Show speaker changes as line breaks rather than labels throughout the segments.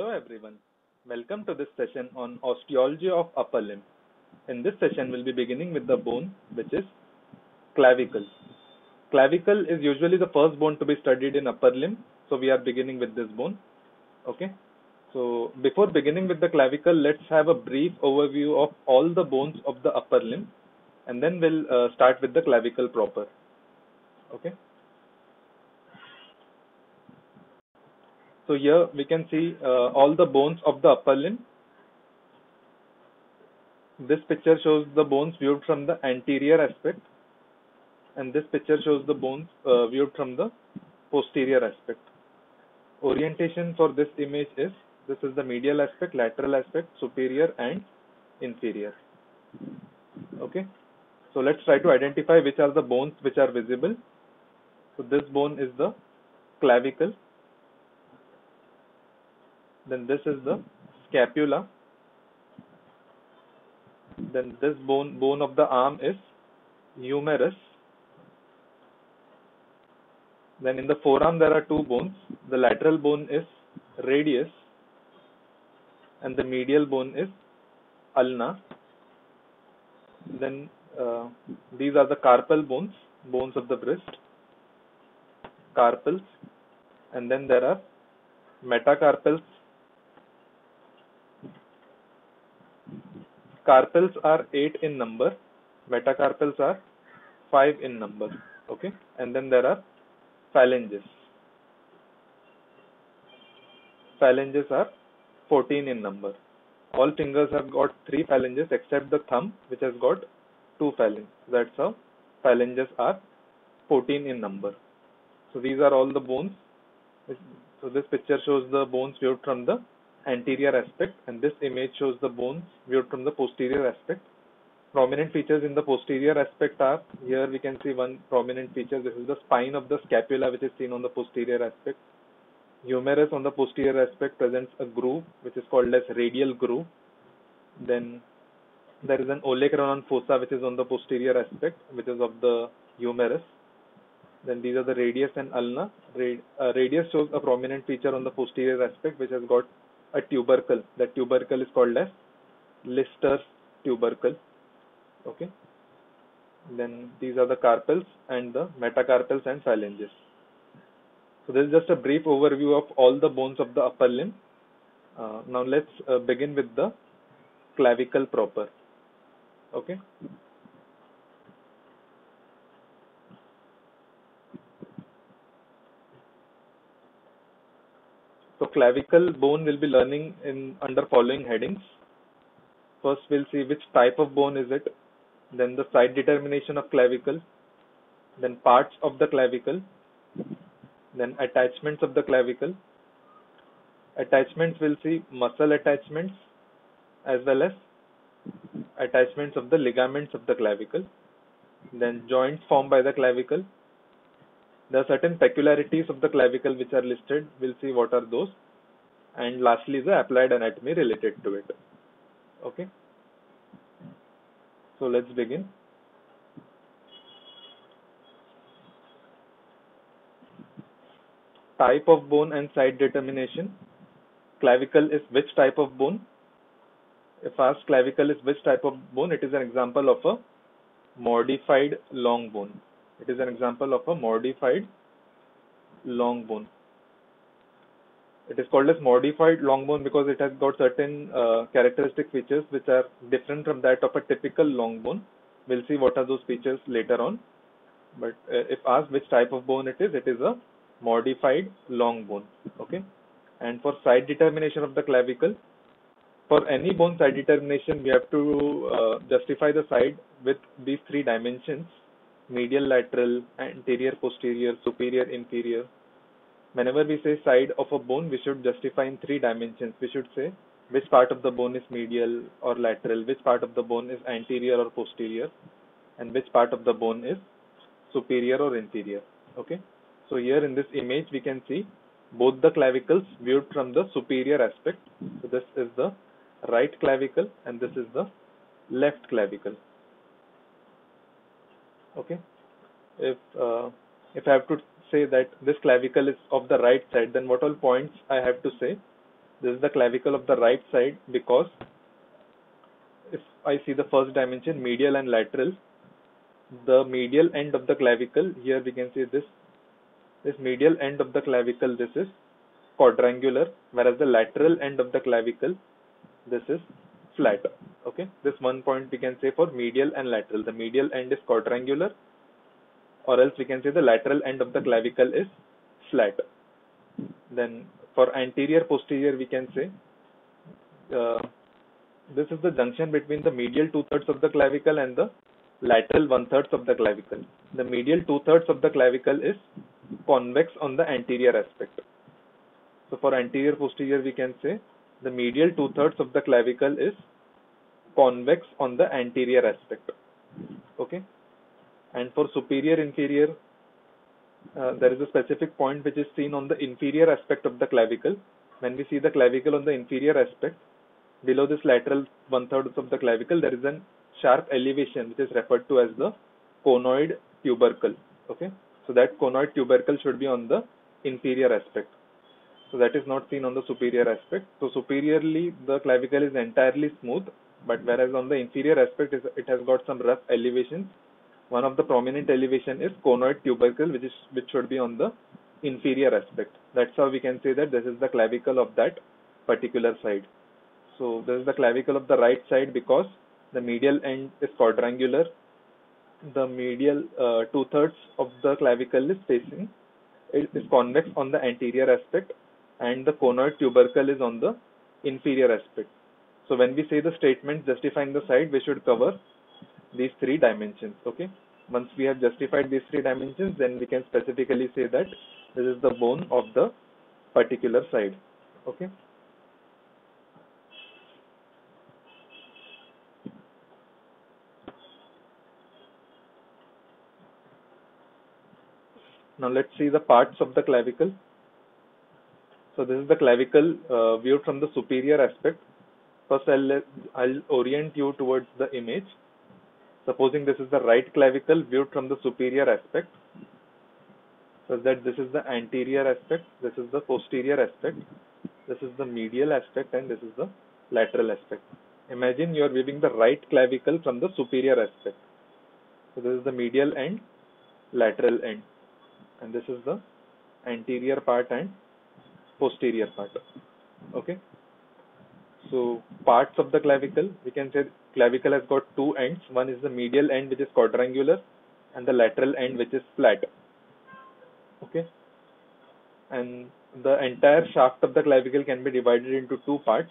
Hello everyone. Welcome to this session on osteology of upper limb. In this session, we'll be beginning with the bone, which is clavicle. Clavicle is usually the first bone to be studied in upper limb, so we are beginning with this bone. Okay. So before beginning with the clavicle, let's have a brief overview of all the bones of the upper limb, and then we'll uh, start with the clavicle proper. Okay. So here we can see uh, all the bones of the upper limb. This picture shows the bones viewed from the anterior aspect and this picture shows the bones uh, viewed from the posterior aspect. Orientation for this image is this is the medial aspect, lateral aspect, superior and inferior. Okay. So let's try to identify which are the bones which are visible. So this bone is the clavicle then this is the scapula. Then this bone bone of the arm is humerus. Then in the forearm there are two bones. The lateral bone is radius. And the medial bone is ulna. Then uh, these are the carpal bones bones of the wrist carpals. And then there are metacarpals carpals are 8 in number metacarpals are 5 in number okay? And then there are phalanges. Phalanges are 14 in number. All fingers have got three phalanges except the thumb which has got two phalanges. That's how phalanges are 14 in number. So these are all the bones. So this picture shows the bones viewed from the anterior aspect and this image shows the bones viewed from the posterior aspect. Prominent features in the posterior aspect are, here we can see one prominent feature, this is the spine of the scapula which is seen on the posterior aspect. Humerus on the posterior aspect presents a groove which is called as radial groove. Then there is an olecranon fossa which is on the posterior aspect which is of the humerus. Then these are the radius and ulna. Uh, radius shows a prominent feature on the posterior aspect which has got a tubercle. That tubercle is called as Lister's tubercle. Okay. Then these are the carpals and the metacarpals and phalanges. So this is just a brief overview of all the bones of the upper limb. Uh, now let's uh, begin with the clavicle proper. Okay. Clavicle bone will be learning in under following headings. First we'll see which type of bone is it, then the site determination of clavicle, then parts of the clavicle, then attachments of the clavicle. Attachments will see muscle attachments as well as attachments of the ligaments of the clavicle, then joints formed by the clavicle, there are certain peculiarities of the clavicle which are listed. We'll see what are those. And lastly, the applied anatomy related to it. Okay. So let's begin. Type of bone and site determination. Clavicle is which type of bone? If asked clavicle is which type of bone, it is an example of a modified long bone. It is an example of a modified long bone. It is called as modified long bone because it has got certain uh, characteristic features which are different from that of a typical long bone. We'll see what are those features later on. But uh, if asked which type of bone it is, it is a modified long bone. Okay. And for side determination of the clavicle, for any bone side determination, we have to uh, justify the side with these three dimensions medial lateral, anterior posterior, superior inferior. Whenever we say side of a bone, we should justify in three dimensions. We should say which part of the bone is medial or lateral, which part of the bone is anterior or posterior, and which part of the bone is superior or inferior. Okay. So here in this image, we can see both the clavicles viewed from the superior aspect. So this is the right clavicle and this is the left clavicle okay. If uh, if I have to say that this clavicle is of the right side then what all points I have to say? This is the clavicle of the right side because if I see the first dimension, medial and lateral, the medial end of the clavicle, here we can see this, this medial end of the clavicle, this is quadrangular, whereas the lateral end of the clavicle, this is flat. Okay, this one point we can say for medial and lateral. The medial end is quadrangular, or else we can say the lateral end of the clavicle is flat. Then for anterior posterior, we can say uh, this is the junction between the medial two thirds of the clavicle and the lateral one thirds of the clavicle. The medial two thirds of the clavicle is convex on the anterior aspect. So for anterior posterior, we can say the medial two thirds of the clavicle is convex on the anterior aspect. Okay. And for superior inferior, uh, there is a specific point which is seen on the inferior aspect of the clavicle. When we see the clavicle on the inferior aspect, below this lateral one third of the clavicle, there is a sharp elevation which is referred to as the conoid tubercle. Okay. So that conoid tubercle should be on the inferior aspect. So that is not seen on the superior aspect. So superiorly, the clavicle is entirely smooth, but whereas on the inferior aspect, it has got some rough elevations. One of the prominent elevation is conoid tubercle, which is which should be on the inferior aspect. That's how we can say that this is the clavicle of that particular side. So this is the clavicle of the right side because the medial end is quadrangular. The medial uh, two thirds of the clavicle is facing it is convex on the anterior aspect and the conoid tubercle is on the inferior aspect. So when we say the statement justifying the side, we should cover these three dimensions. Okay. Once we have justified these three dimensions, then we can specifically say that this is the bone of the particular side. Okay. Now let's see the parts of the clavicle. So this is the clavicle uh, viewed from the superior aspect. First, I'll, I'll orient you towards the image. Supposing this is the right clavicle viewed from the superior aspect. So that this is the anterior aspect, this is the posterior aspect, this is the medial aspect, and this is the lateral aspect. Imagine you are viewing the right clavicle from the superior aspect. So this is the medial end, lateral end, and this is the anterior part and posterior part. Okay. So parts of the clavicle, we can say clavicle has got two ends. One is the medial end which is quadrangular and the lateral end which is flat. Okay. And the entire shaft of the clavicle can be divided into two parts.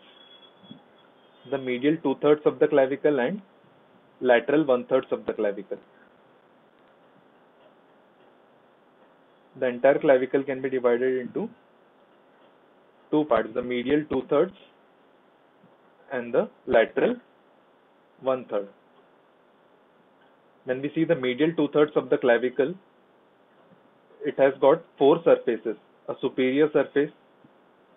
The medial two thirds of the clavicle and lateral one thirds of the clavicle. The entire clavicle can be divided into two parts, the medial two thirds and the lateral one third. When we see the medial two thirds of the clavicle, it has got four surfaces, a superior surface,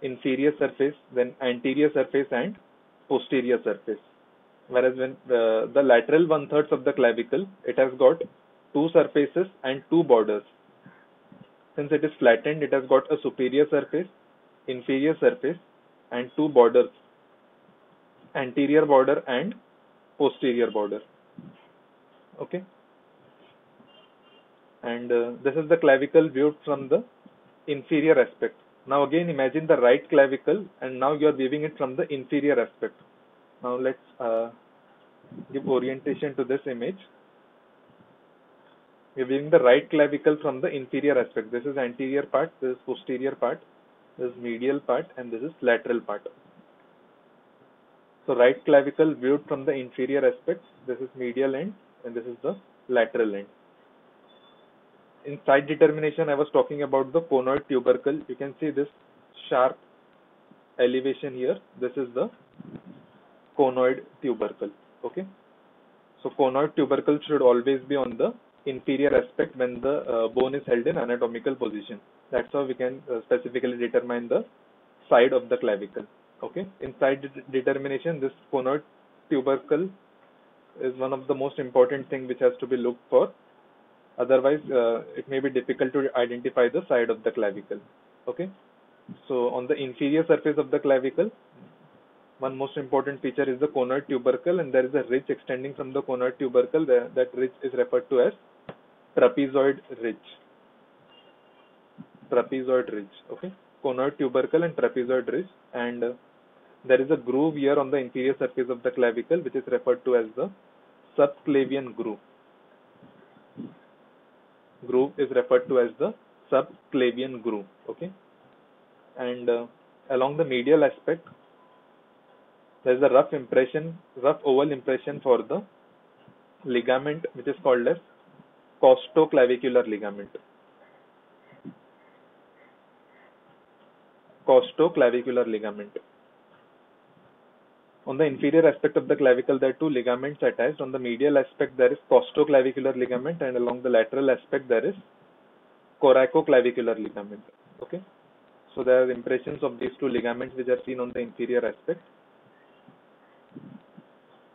inferior surface, then anterior surface and posterior surface. Whereas when the, the lateral one thirds of the clavicle, it has got two surfaces and two borders. Since it is flattened, it has got a superior surface inferior surface and two borders anterior border and posterior border. Okay? And uh, this is the clavicle viewed from the inferior aspect. Now again imagine the right clavicle and now you are viewing it from the inferior aspect. Now let's uh, give orientation to this image. We're viewing the right clavicle from the inferior aspect. This is anterior part this is posterior part this is medial part and this is lateral part. So right clavicle viewed from the inferior aspect, this is medial end and this is the lateral end. In side determination, I was talking about the conoid tubercle. You can see this sharp elevation here. This is the conoid tubercle. Okay. So conoid tubercle should always be on the inferior aspect when the uh, bone is held in anatomical position. That's how we can uh, specifically determine the side of the clavicle. Okay. In side de determination, this conoid tubercle is one of the most important thing which has to be looked for. Otherwise, uh, it may be difficult to identify the side of the clavicle. Okay. So on the inferior surface of the clavicle, one most important feature is the conoid tubercle and there is a ridge extending from the conoid tubercle. That ridge is referred to as trapezoid ridge. Trapezoid ridge, okay? Conoid tubercle and trapezoid ridge and uh, there is a groove here on the inferior surface of the clavicle which is referred to as the subclavian groove. Groove is referred to as the subclavian groove, okay? And uh, along the medial aspect, there is a rough impression, rough oval impression for the ligament which is called as costoclavicular ligament. Costoclavicular ligament. On the inferior aspect of the clavicle, there are two ligaments attached. On the medial aspect, there is costoclavicular ligament, and along the lateral aspect, there is coracoclavicular ligament. Okay, so there are impressions of these two ligaments which are seen on the inferior aspect.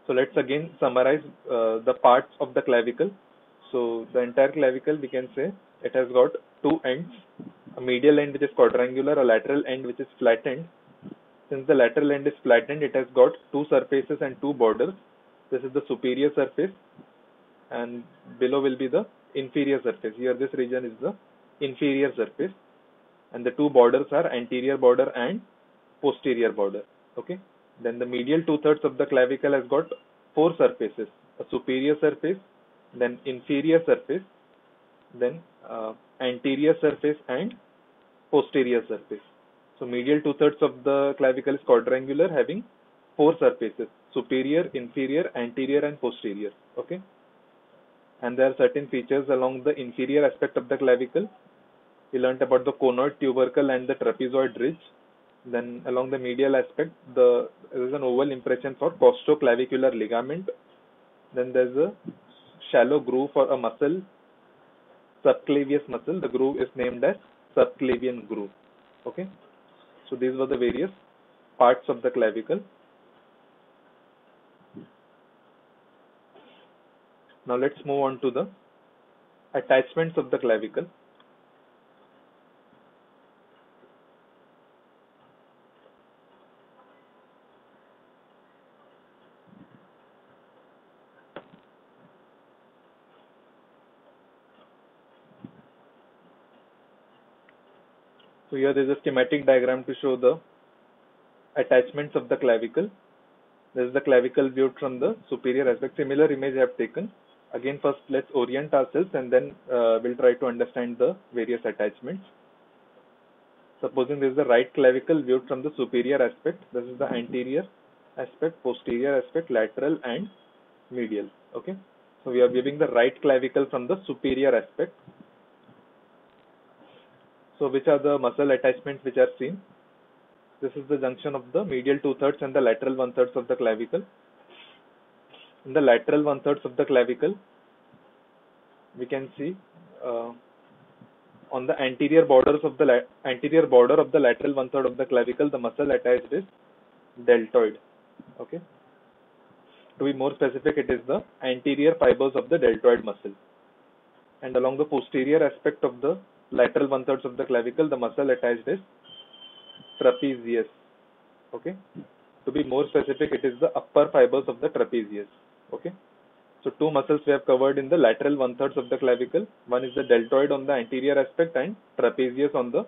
So let's again summarize uh, the parts of the clavicle. So the entire clavicle, we can say it has got two ends, a medial end which is quadrangular, a lateral end which is flattened, since the lateral end is flattened, it has got two surfaces and two borders. This is the superior surface and below will be the inferior surface. Here this region is the inferior surface and the two borders are anterior border and posterior border. Okay. Then the medial two thirds of the clavicle has got four surfaces, a superior surface, then inferior surface, then uh, anterior surface and posterior surface. So medial two-thirds of the clavicle is quadrangular having four surfaces, superior, inferior, anterior and posterior. Okay. And there are certain features along the inferior aspect of the clavicle. We learnt about the conoid tubercle and the trapezoid ridge. Then along the medial aspect, the there is an oval impression for costoclavicular ligament. Then there's a shallow groove for a muscle, subclavius muscle. The groove is named as subclavian groove. Okay. So these were the various parts of the clavicle. Now let's move on to the attachments of the clavicle. Here there is a schematic diagram to show the attachments of the clavicle. This is the clavicle viewed from the superior aspect. Similar image I have taken. Again, first let's orient ourselves and then uh, we'll try to understand the various attachments. Supposing this is the right clavicle viewed from the superior aspect. This is the anterior aspect, posterior aspect, lateral and medial. Okay. So we are viewing the right clavicle from the superior aspect. So which are the muscle attachments which are seen? This is the junction of the medial two-thirds and the lateral one-thirds of the clavicle. In the lateral one-thirds of the clavicle, we can see uh, on the anterior borders of the anterior border of the lateral one-third of the clavicle, the muscle attached is deltoid. Okay. To be more specific, it is the anterior fibers of the deltoid muscle. And along the posterior aspect of the lateral one thirds of the clavicle, the muscle attached is trapezius. Okay. To be more specific, it is the upper fibers of the trapezius. Okay. So two muscles we have covered in the lateral one thirds of the clavicle. One is the deltoid on the anterior aspect and trapezius on the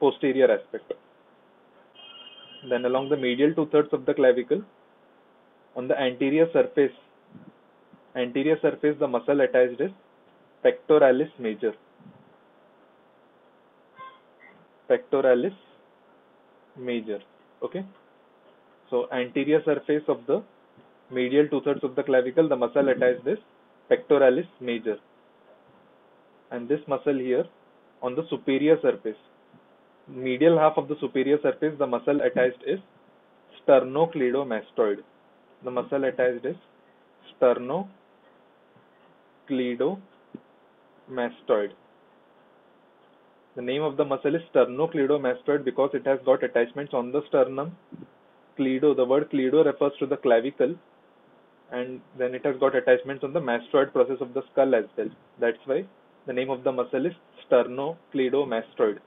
posterior aspect. Then along the medial two thirds of the clavicle, on the anterior surface, anterior surface, the muscle attached is pectoralis major. Pectoralis major okay? So anterior surface of the medial two-thirds of the clavicle the muscle attached is pectoralis major. And this muscle here on the superior surface medial half of the superior surface the muscle attached is sternocleidomastoid. The muscle attached is sternocleidomastoid the name of the muscle is sternocleidomastoid because it has got attachments on the sternum. Cleido, the word cleido refers to the clavicle and then it has got attachments on the mastoid process of the skull as well. That's why the name of the muscle is sternocleidomastoid.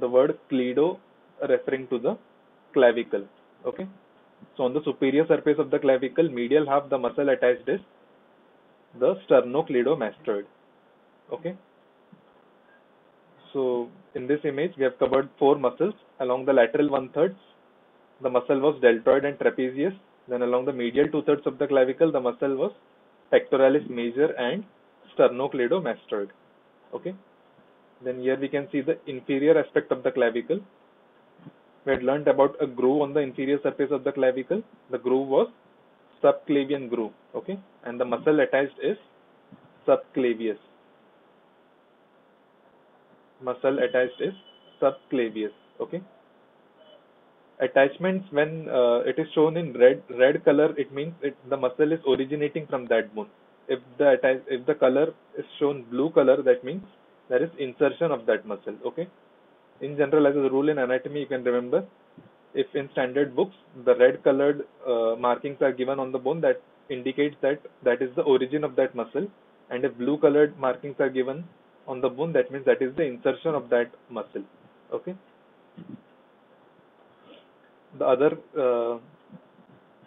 the word cleido referring to the clavicle. Okay. So on the superior surface of the clavicle, medial half, the muscle attached is the sternocleidomastoid. Okay. So in this image, we have covered four muscles. Along the lateral one thirds, the muscle was deltoid and trapezius. Then along the medial two thirds of the clavicle, the muscle was pectoralis major and sternocleidomastoid. Okay. Then here we can see the inferior aspect of the clavicle. We had learned about a groove on the inferior surface of the clavicle. The groove was subclavian groove. Okay. And the muscle attached is subclavius. Muscle attached is subclavius. Okay. Attachments when uh, it is shown in red red color, it means it, the muscle is originating from that bone. If the if the color is shown blue color, that means there is insertion of that muscle. Okay. In general, as a rule in anatomy, you can remember if in standard books the red colored uh, markings are given on the bone that indicates that that is the origin of that muscle and if blue colored markings are given on the bone that means that is the insertion of that muscle okay the other uh,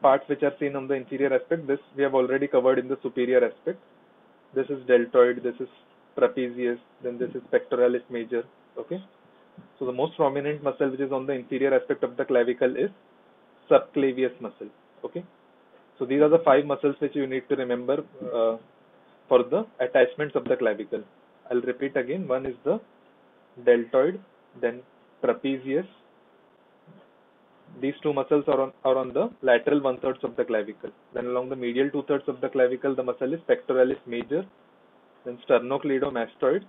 parts which are seen on the inferior aspect this we have already covered in the superior aspect this is deltoid this is trapezius then this is pectoralis major okay so the most prominent muscle which is on the inferior aspect of the clavicle is subclavius muscle. Okay. So these are the five muscles which you need to remember uh, for the attachments of the clavicle. I'll repeat again. One is the deltoid, then trapezius. These two muscles are on, are on the lateral one thirds of the clavicle. Then along the medial two thirds of the clavicle, the muscle is pectoralis major, then sternocleidomastoid,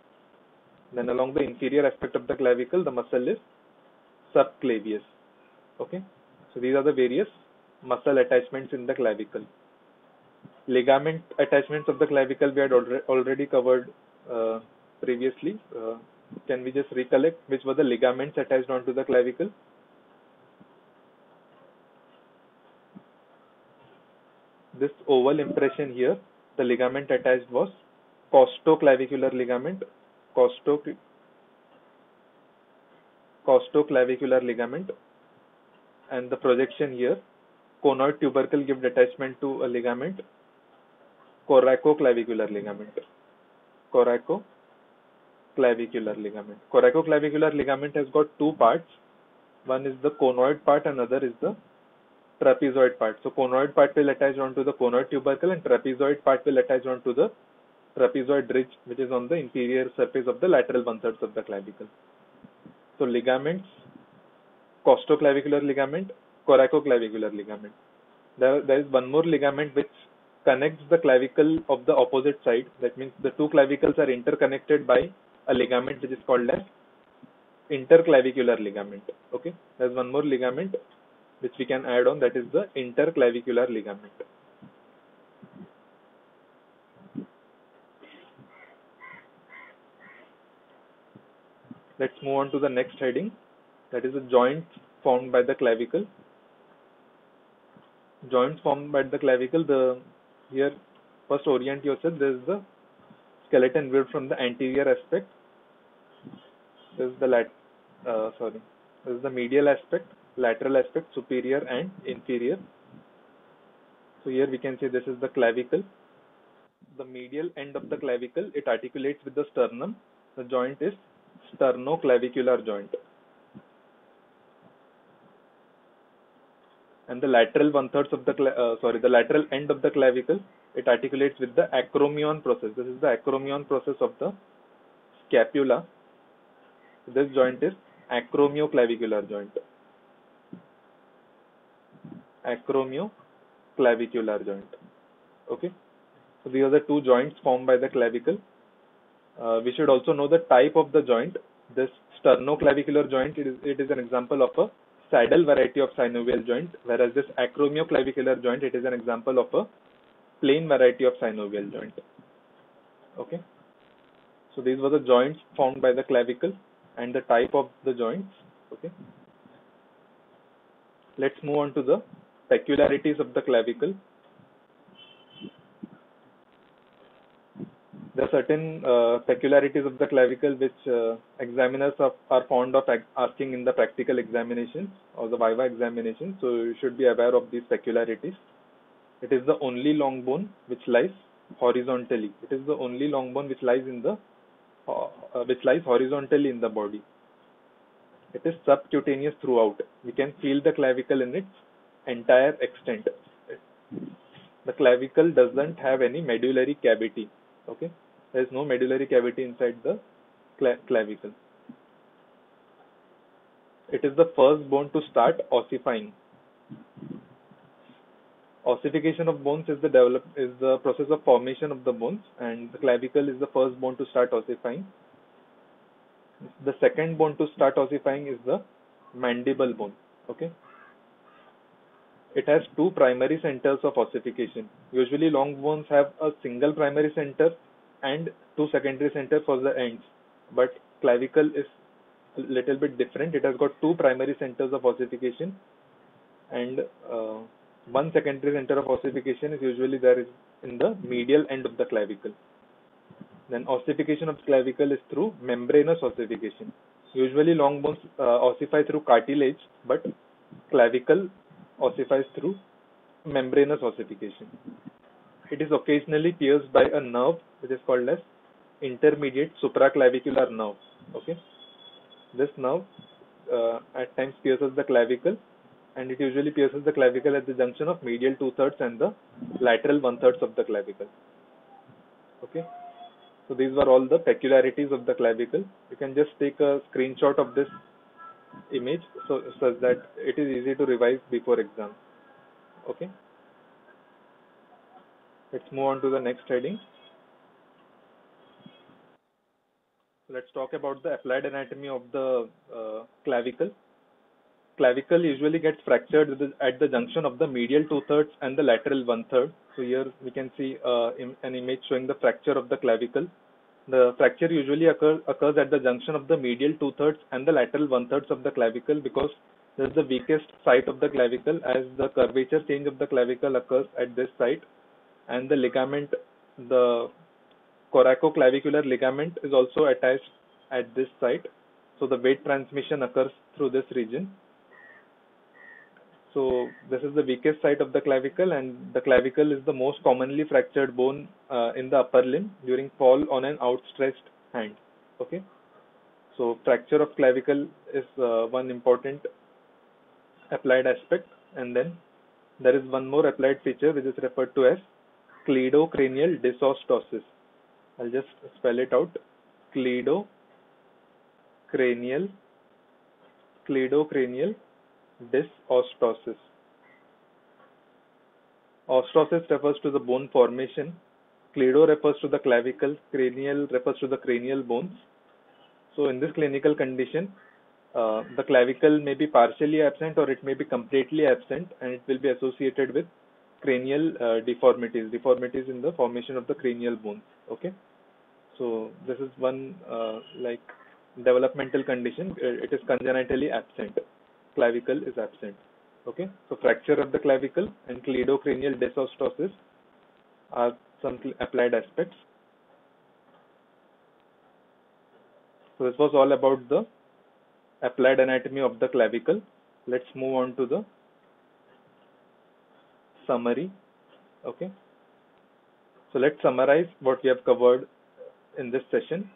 then along the inferior aspect of the clavicle, the muscle is subclavius. Okay. So these are the various muscle attachments in the clavicle. Ligament attachments of the clavicle we had already covered uh, previously. Uh, can we just recollect which were the ligaments attached onto the clavicle? This oval impression here, the ligament attached was costoclavicular ligament costo costoclavicular ligament and the projection here conoid tubercle give attachment to a ligament coracoclavicular ligament coracoclavicular ligament coracoclavicular ligament has got two parts one is the conoid part another is the trapezoid part so conoid part will attach onto the conoid tubercle and trapezoid part will attach onto the trapezoid ridge which is on the inferior surface of the lateral one thirds of the clavicle. So ligaments, costoclavicular ligament, coracoclavicular ligament. There, there is one more ligament which connects the clavicle of the opposite side. That means the two clavicles are interconnected by a ligament which is called as interclavicular ligament. Okay, there's one more ligament which we can add on that is the interclavicular ligament. Let's move on to the next heading. That is the joint formed by the clavicle. Joints formed by the clavicle. The here first orient yourself. There is the skeleton viewed from the anterior aspect. This is the lat. Uh, sorry. This is the medial aspect, lateral aspect, superior and inferior. So here we can say this is the clavicle. The medial end of the clavicle it articulates with the sternum. The joint is sternoclavicular joint. And the lateral one thirds of the uh, sorry the lateral end of the clavicle it articulates with the acromion process. This is the acromion process of the scapula. This joint is acromioclavicular joint. Acromioclavicular joint. Okay. So these are the two joints formed by the clavicle. Uh, we should also know the type of the joint. This sternoclavicular joint, it is, it is an example of a saddle variety of synovial joint, whereas this acromioclavicular joint, it is an example of a plane variety of synovial joint. Okay. So these were the joints formed by the clavicle and the type of the joints. Okay. Let's move on to the peculiarities of the clavicle. there are certain uh, peculiarities of the clavicle which uh, examiners are, are fond of asking in the practical examinations or the Viva examination. So you should be aware of these peculiarities. It is the only long bone which lies horizontally. It is the only long bone which lies in the uh, which lies horizontally in the body. It is subcutaneous throughout. We can feel the clavicle in its entire extent. The clavicle doesn't have any medullary cavity. Okay, there is no medullary cavity inside the cla clavicle. It is the first bone to start ossifying. Ossification of bones is the develop is the process of formation of the bones, and the clavicle is the first bone to start ossifying. The second bone to start ossifying is the mandible bone. Okay. It has two primary centers of ossification. Usually long bones have a single primary center and two secondary centers for the ends. But clavicle is a little bit different. It has got two primary centers of ossification and uh, one secondary center of ossification is usually there is in the medial end of the clavicle. Then ossification of clavicle is through membranous ossification. Usually long bones uh, ossify through cartilage, but clavicle ossifies through membranous ossification. It is occasionally pierced by a nerve which is called as intermediate supraclavicular nerve. Okay, this nerve uh, at times pierces the clavicle, and it usually pierces the clavicle at the junction of medial two thirds and the lateral one thirds of the clavicle. Okay. So these were all the peculiarities of the clavicle. You can just take a screenshot of this image so such that it is easy to revise before exam. Okay. Let's move on to the next heading. Let's talk about the applied anatomy of the uh, clavicle. Clavicle usually gets fractured at the junction of the medial two thirds and the lateral one third. So here we can see uh, an image showing the fracture of the clavicle. The fracture usually occurs, occurs at the junction of the medial two thirds and the lateral one thirds of the clavicle because this is the weakest site of the clavicle as the curvature change of the clavicle occurs at this site and the ligament, the coracoclavicular ligament is also attached at this site. So the weight transmission occurs through this region. So this is the weakest side of the clavicle and the clavicle is the most commonly fractured bone uh, in the upper limb during fall on an outstretched hand. Okay. So fracture of clavicle is uh, one important applied aspect and then there is one more applied feature which is referred to as cleidocranial dysostosis. I'll just spell it out. Cleidocranial cleidocranial dysostosis. Ostosis refers to the bone formation. Cleido refers to the clavicle. Cranial refers to the cranial bones. So in this clinical condition, uh, the clavicle may be partially absent or it may be completely absent and it will be associated with cranial uh, deformities, deformities in the formation of the cranial bones. Okay, so this is one uh, like developmental condition. Uh, it is congenitally absent. Clavicle is absent. Okay, so fracture of the clavicle and cleidocranial dysostosis are some applied aspects. So this was all about the applied anatomy of the clavicle. Let's move on to the summary. Okay. So let's summarize what we have covered in this session.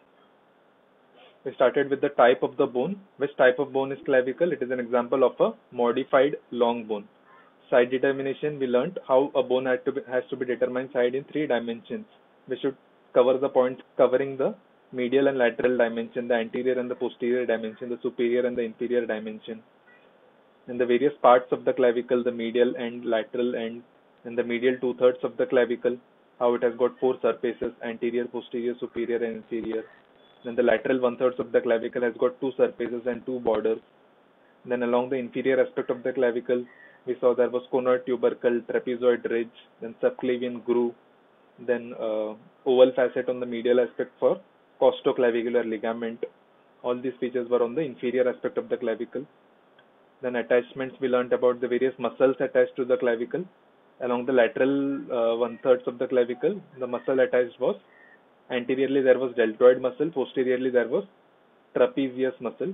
We started with the type of the bone. Which type of bone is clavicle? It is an example of a modified long bone. Side determination, we learned how a bone to be, has to be determined side in three dimensions. We should cover the points covering the medial and lateral dimension, the anterior and the posterior dimension, the superior and the inferior dimension and the various parts of the clavicle, the medial end, lateral end, and the medial two thirds of the clavicle, how it has got four surfaces, anterior, posterior, superior, and inferior. Then the lateral one thirds of the clavicle has got two surfaces and two borders. Then along the inferior aspect of the clavicle, we saw there was conoid tubercle, trapezoid ridge, then subclavian groove, then uh, oval facet on the medial aspect for costoclavicular ligament. All these features were on the inferior aspect of the clavicle. Then attachments, we learned about the various muscles attached to the clavicle. Along the lateral uh, one thirds of the clavicle, the muscle attached was Anteriorly there was deltoid muscle, posteriorly there was trapezius muscle.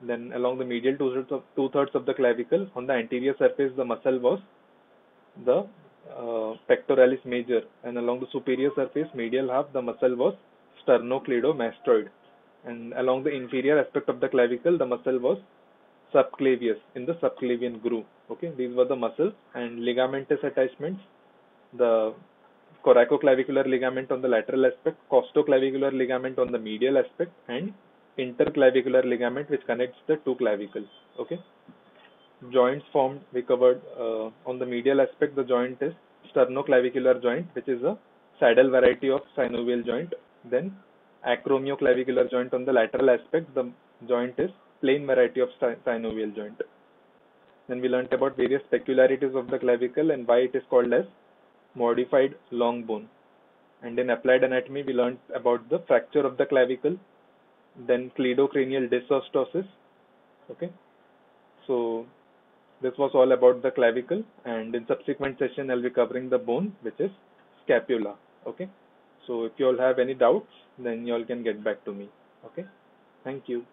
Then along the medial two thirds of, two of the clavicle, on the anterior surface the muscle was the uh, pectoralis major, and along the superior surface medial half the muscle was sternocleidomastoid, and along the inferior aspect of the clavicle the muscle was subclavius in the subclavian groove. Okay, these were the muscles and ligamentous attachments. The coracoclavicular ligament on the lateral aspect, costoclavicular ligament on the medial aspect, and interclavicular ligament which connects the two clavicles. Okay. Joints formed, we covered uh, on the medial aspect, the joint is sternoclavicular joint, which is a saddle variety of synovial joint. Then acromioclavicular joint on the lateral aspect, the joint is plane variety of synovial joint. Then we learnt about various peculiarities of the clavicle and why it is called as modified long bone. And in applied anatomy, we learned about the fracture of the clavicle, then cleidocranial dysostosis. Okay. So this was all about the clavicle and in subsequent session I'll be covering the bone which is scapula. Okay. So if you all have any doubts then you all can get back to me. Okay. Thank you.